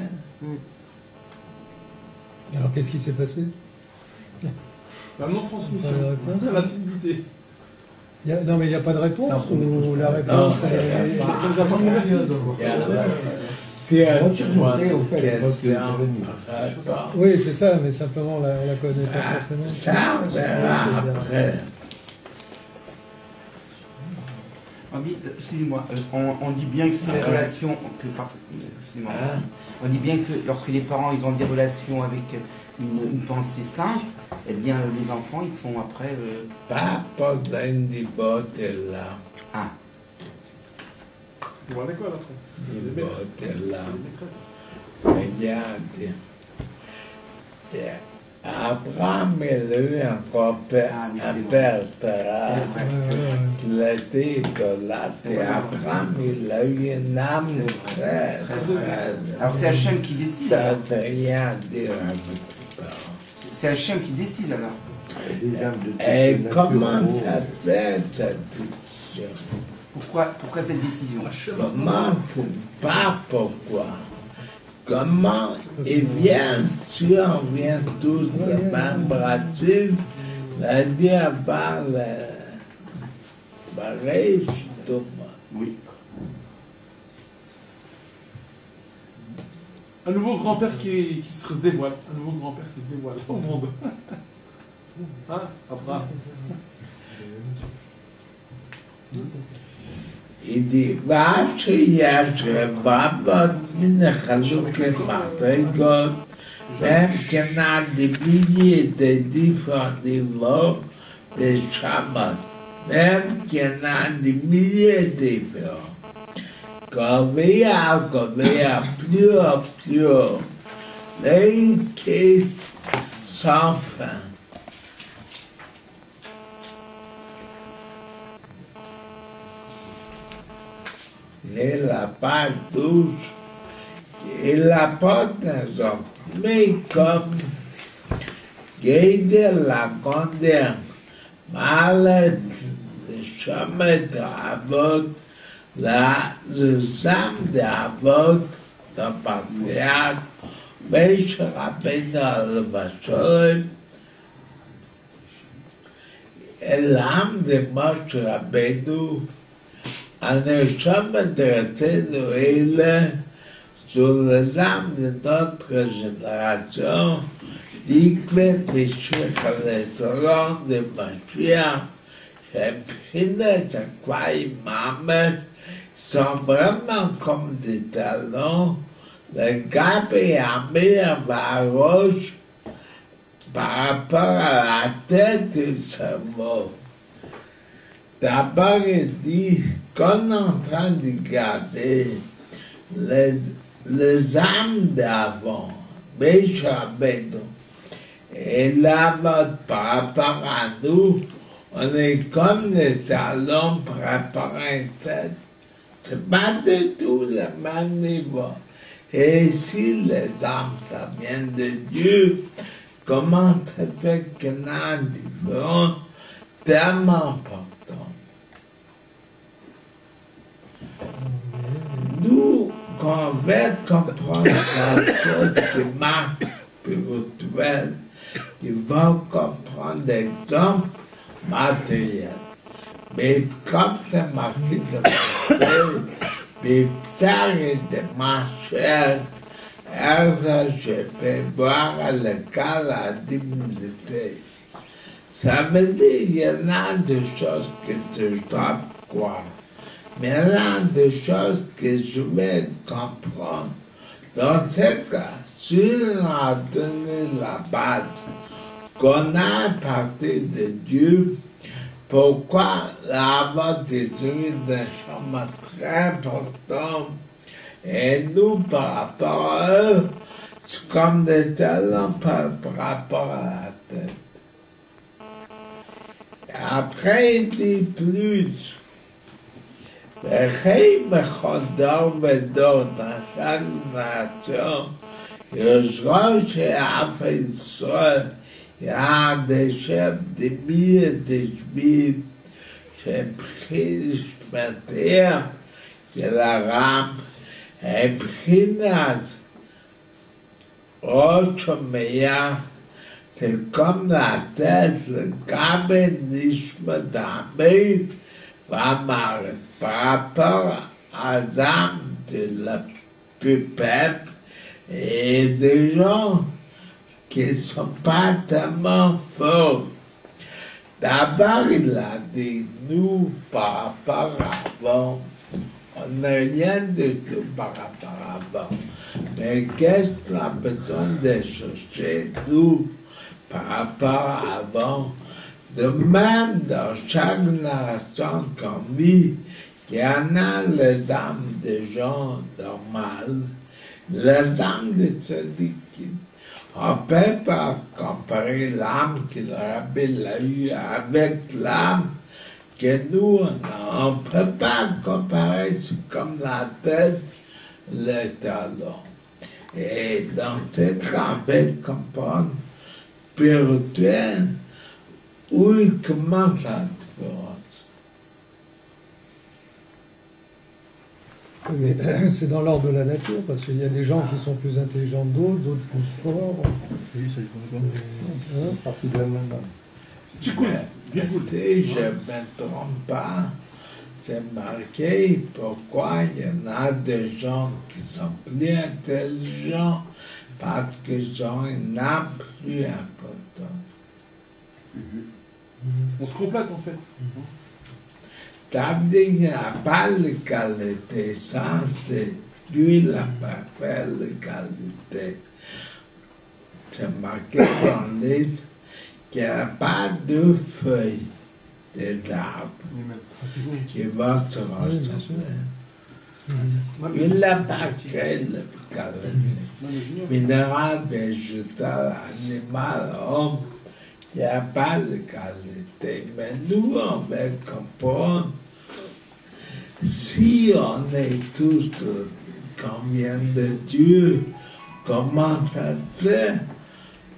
Alors qu'est-ce qui s'est passé? (laughs) La non-transmission, de la timidité. Y a- Non mais il n'y a pas de réponse ou la Non, réponse. est... un c'est répond, Oui c'est ça, mais simplement on la, on la connaît pas ah, forcément. ça, on verra après. Rabbi, euh, excusez-moi, euh, on, on dit bien que c'est les Ah. relations que excusez-moi. Hein? On dit bien que lorsque les parents ils ont des relations avec une, une pensée sainte, eh bien les enfants ils sont après. euh, Pas besoin de botter là. ah, Regarde. Et Abraham, il a eu un papa, Ah oui, un c'est père c'est terrestre. vrai. Ouais, ouais, ouais. Il a été idolâtre. C'est Et vrai. Abraham, il a eu une âme C'est très, Très vrai. très. Alors c'est Hachem qui décide. Ça n'a rien à dire. C'est Hachem qui décide alors. Et comment ça se fait cette décision Pourquoi, pourquoi cette décision? Comment pas pourquoi Comment il vient, si on vient tous de même pratique, la dire par le monde. Oui. Un nouveau grand-père qui, qui se dévoile. Un nouveau grand-père qui se dévoile au monde. (laughs) Hein? Abraham. in die Warte jahre Baba in der Chalukke Matei Gott, wer genau die Bidie der Diva die Lob des Schabbat, wer genau die Bidie der Diva. Kavea, kavea, pliua, pliua, Ne la pat dus. Ne la pat ne so. Me kom. Geide la konde. Male de shame da avot. La ze sam da avot. Da pat ne ak. Me sha rapen da al bachoy. patriarche, Moshe Rabbeinu al-Vasholem, et l'âme de Moshe Rabbeinu, הנרשם בדרתנו אלה sur les âmes de notre génération, d'Ikvet Mishech Alezoron de Mashiach, Shemchine Zakwai Mame, sont vraiment comme des talons, le Gab et Amir Varoche, par rapport à la tête du cerveau. D'abord, il dit qu'on est en train de garder les, âmes d'avant, Béchabédo, et mode par rapport à nous, on est comme les talons une tête. C'est pas du tout le même niveau. Et si les âmes, ça vient de Dieu, comment ça fait qu'il y a un différent tellement? Nous, veut comprendre la chose qui marque spirituelle, il faut comprendre l'exemple matériel. Mais comme c'est marqué dans le mais ça de marcher, je peux voir cas la divinité. Ça veut dire qu'il y en a des choses que je dois croire. Mais l'un des choses que je vais comprendre, dans ce cas, si on a donné la base qu'on a à partir de Dieu, pourquoi avoir des d'un chemin très important? Et nous par rapport à eux, c'est comme des talents par, par rapport à la tête. Et après, il dit plus. וכי מחודו ודוד, עשן נעצו, יושרו שאף אינסוי, יעד השם דמי את השמי, שבחין שמתיה, של הרם, הבחין אז, עוד שמיה, תלקום נעצת, לגבי נשמת העמית, ואמרת, par rapport à l'âme de la peuple et des gens qui ne sont pas tellement forts. D'abord, il a dit, nous, par rapport à avant, on n'a rien du tout par rapport à avant. Mais qu'est-ce qu'on a besoin de chercher, nous, par rapport à avant de même dans chaque génération qu'on vit, il y en a les âmes des gens normales, les âmes de tzadikim. On ne peut pas comparer l'âme que le rabbi a eue avec l'âme que nous on. On ne peut pas comparer, comme la tête, le talon. Et dans ce travail comprendre spirituel, Mais (clears throat) c'est dans l'ordre de la nature, parce qu'il y a des gens qui sont plus intelligents que d'autres, d'autres plus forts. C'est- hein Partie de la même. Du coup, Si je ne me trompe pas, c'est marqué pourquoi il y en a des gens qui sont plus intelligents parce qu'ils ont une âme plus importante. On se complète en fait. Pas de qualité, ça c'est lui la parfaite qualité. C'est marqué dans le livre qu'il n'y a pas de feuilles d'arbre qui va se ressembler. Il n'a pas créé la qualité. Minéral, végétal, animal, homme, il n'y a pas de qualité. Mais nous, on veut comprendre si on est tous vient de Dieu, comment ça fait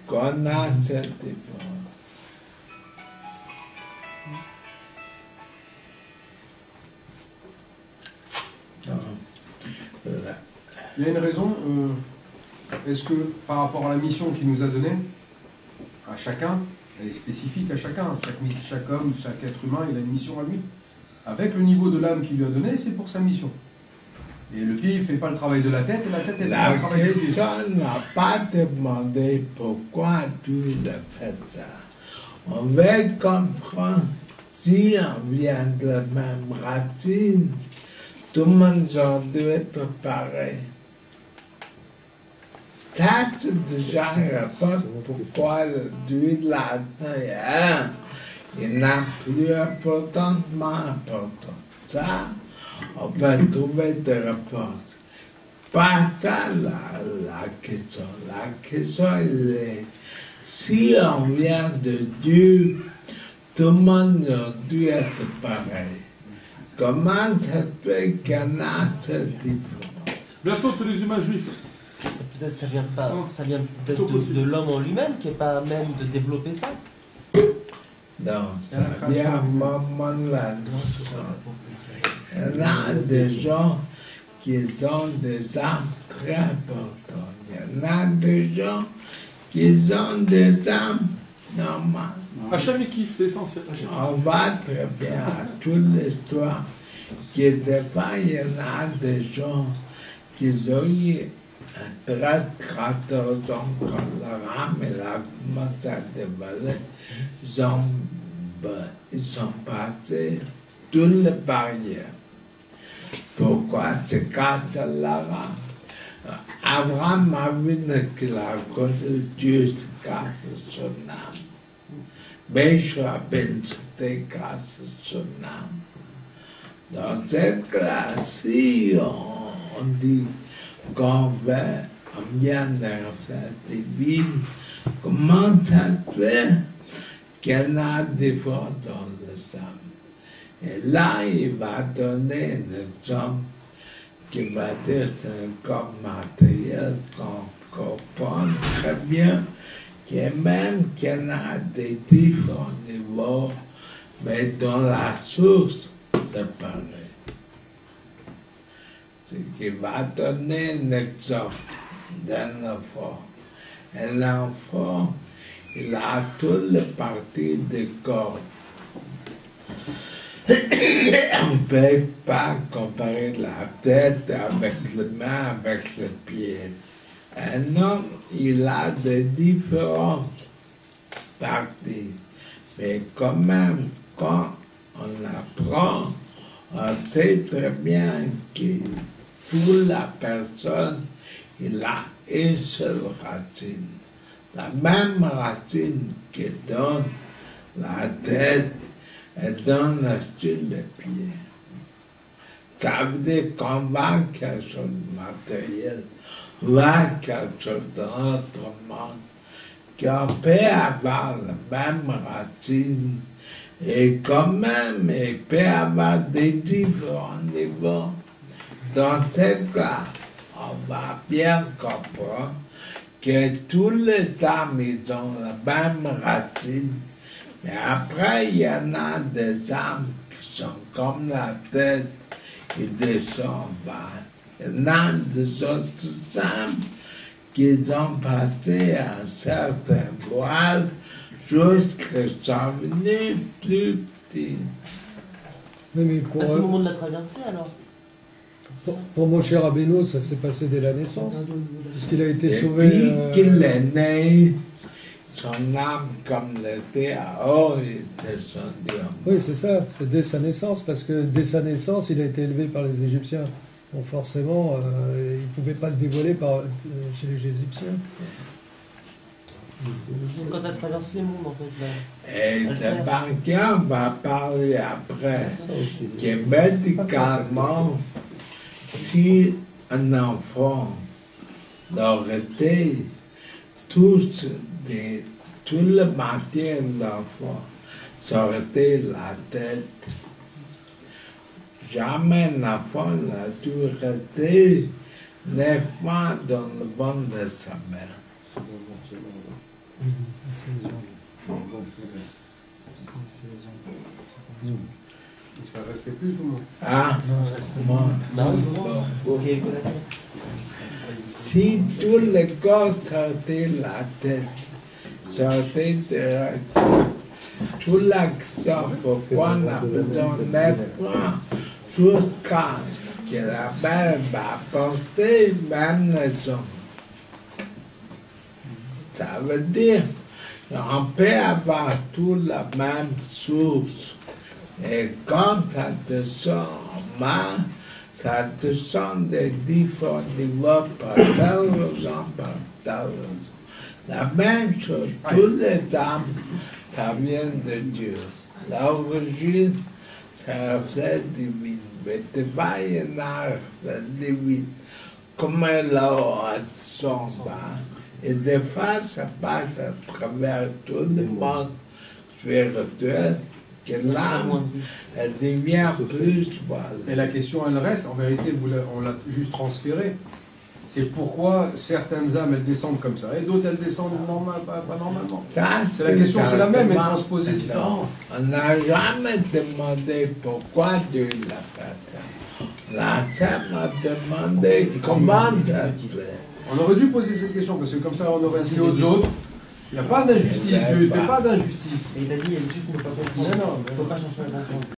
qu'on a cette différence. Il y a une raison. euh, Est-ce que par rapport à la mission qu'il nous a donnée, à chacun, elle est spécifique à chacun. Chaque, homme, chaque être humain, il a une mission à lui. Avec le niveau de l'âme qu'il lui a donné, c'est pour sa mission. Et le pied, il fait pas le travail de la tête, et la tête, elle fait pas La le travail pieds. question n'a pas demandé pourquoi tu as fait ça. On veut comprendre si on vient de la même racine, tout le monde doit être pareil. C'est déjà une réponse pourquoi le Dieu de la terre, il n'a plus importantement important. Ça, on peut trouver des réponses. Pas ça la, la question. La question elle est si on vient de Dieu, tout le monde doit être pareil. Comment ça se fait qu'il y en a cette différence Bientôt tous les humains juifs. Ça, Peut-être ça vient pas, ça vient peut-être de, l'homme en lui-même qui est pas à même de développer ça. Non, ça vient vraiment des gens qui ont des âmes très importantes. Il y en a des gens qui ont des âmes normales. Hachem il kiffe, c'est essentiel. On va très bien à toute l'histoire que des fois, il y en a des gens qui ont eu un très 14 ans quand leur âme elle a commencé à dévaler. Ils ont, ils sont passés toutes les barrières. Pourquoi c'est âme. Abraham a vu qu'il a connu Dieu grâce à son âme. Beige Rabin, c'était grâce à son âme. Dans cette classe, on dit vient de refaire des vies, comment ça se fait en a des fois dans le âme Et là, il va donner un exemple qui va dire c'est un corps matériel qu'on comprend très bien qu'il y a même en a des différents niveaux, mais dans la source, c'est pareil. Qui va donner un exemple d'un enfant. Un enfant, il a toutes les parties du corps. (coughs) On ne peut pas comparer la tête avec les mains, avec les pieds. Un homme, il a des différentes parties. Mais quand même, quand on apprend, on sait très bien que toute la personne, il a une seule racine. La même racine qui donne la tête et donne sur les pieds. Ça veut dire qu'on va quelque chose de matériel, va quelque chose d'autre monde, qu'on peut avoir la même racine et quand même il peut avoir des différents niveaux. Dans ce cas, on va bien comprendre que tous les âmes, ils ont la même racine. Mais après, il y en a des âmes qui sont comme la tête, qui descendent en bas. Il y en a des autres âmes qui ont passé un certain voile jusqu'à sont venus plus petits. Oui, mais pour, c'est au moment de la traversée alors. Pour, pour mon cher Rabbeinu, ça s'est passé dès la naissance. Puisqu'il a été sauvé. puis euh, qu'il est né, son âme, comme l'était à haut, est descendue. Oui, c'est ça, c'est dès sa naissance, parce que dès sa naissance, il a été élevé par les Égyptiens. Donc forcément, euh, il ne pouvait pas se dévoiler par, euh, chez les Égyptiens. C'est quand elle traverse les mondes en fait. Là. Et le banquier va parler après que médicalement, si un enfant été tous des, tout le matière de l'enfant, ça aurait été la tête. Jamais un enfant n'a dû rester neuf mois dans le ventre de sa mère. Ça restait plus ou moins? Ah, moi, Bah oui, bon, Ok, que la tête. Si tout le corps sortait la tête, sortait direct, tout l'action pourquoi on a besoin d'être jusqu'à ce que la mère va porter une même maison? Ça veut dire qu'on peut avoir tout la même source. Et quand ça descend en main, ça descend des différents niveaux par telle raison, par telle raison. La même chose, tous les âmes, ça vient de Dieu. L'origine, c'est un reflet divin. Mais tu vas y en avoir un reflet divin. Comme l'eau son bas. Et des fois, ça passe à travers tout le monde spirituel, que l'âme, elle devient plus voilà. Et la question, elle reste, en vérité, vous on l'a juste transférée. C'est pourquoi certaines âmes, elles descendent comme ça, et d'autres, elles descendent normal, pas, pas normalement. Ça, C'est la question, c'est la même, mais simplement- transposée différemment. On n'a jamais demandé pourquoi Dieu l'a fait. La femme a demandé comment ça se fait. On aurait dû poser cette question, parce que comme ça, on aurait dit aux autres, il n'y a pas d'injustice, Dieu ne fait pas d'injustice. Et il a dit, il y a juste ne pas comprendre. Mais non, Il ne faut pas chercher à comprendre.